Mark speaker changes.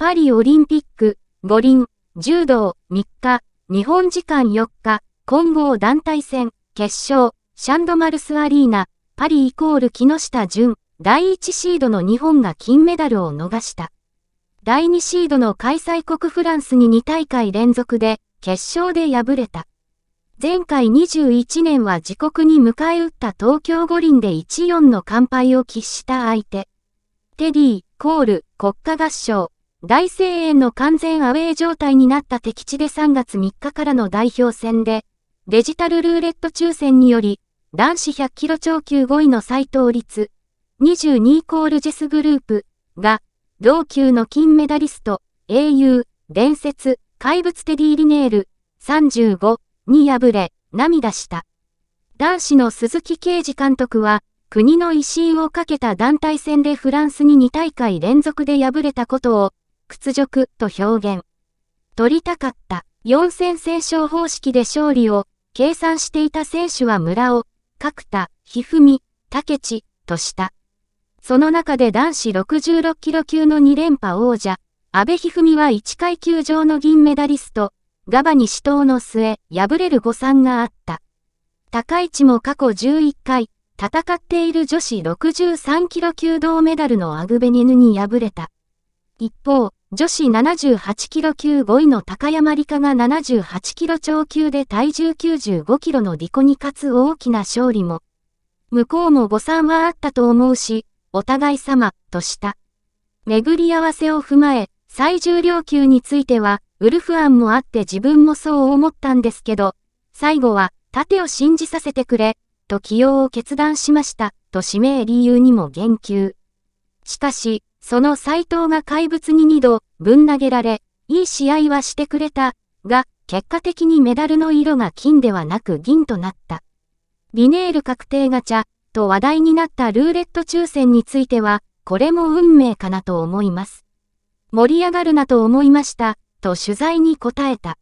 Speaker 1: パリオリンピック、五輪、柔道、3日、日本時間4日、混合団体戦、決勝、シャンドマルスアリーナ、パリイコール木下淳、第1シードの日本が金メダルを逃した。第2シードの開催国フランスに2大会連続で、決勝で敗れた。前回21年は自国に迎え撃った東京五輪で1-4の完敗を喫した相手。テディ、コール、国家合唱、大声援の完全アウェー状態になった敵地で3月3日からの代表戦で、デジタルルーレット抽選により、男子100キロ超級5位の斎藤律、22イコールジェスグループが、同級の金メダリスト、英雄、伝説、怪物テディ・リネール、35に敗れ、涙した。男子の鈴木啓治監督は、国の威信をかけた団体戦でフランスに2大会連続で敗れたことを、屈辱と表現。取りたかった。4戦戦勝方式で勝利を計算していた選手は村尾、角田、ひふみ、竹地とした。その中で男子66キロ級の2連覇王者、安倍一二三は1階級上の銀メダリスト、ガバに死闘の末、敗れる誤算があった。高市も過去11回、戦っている女子63キロ級銅メダルのアグベニヌに敗れた。一方、女子78キロ級5位の高山理香が78キロ超級で体重95キロのリコに勝つ大きな勝利も。向こうも誤算はあったと思うし、お互い様、とした。巡り合わせを踏まえ、最重量級については、ウルフ案もあって自分もそう思ったんですけど、最後は、盾を信じさせてくれ、と起用を決断しました、と指名理由にも言及。しかし、その斎藤が怪物に2度、ぶん投げられ、いい試合はしてくれた、が、結果的にメダルの色が金ではなく銀となった。リネール確定ガチャ、と話題になったルーレット抽選については、これも運命かなと思います。盛り上がるなと思いました、と取材に答えた。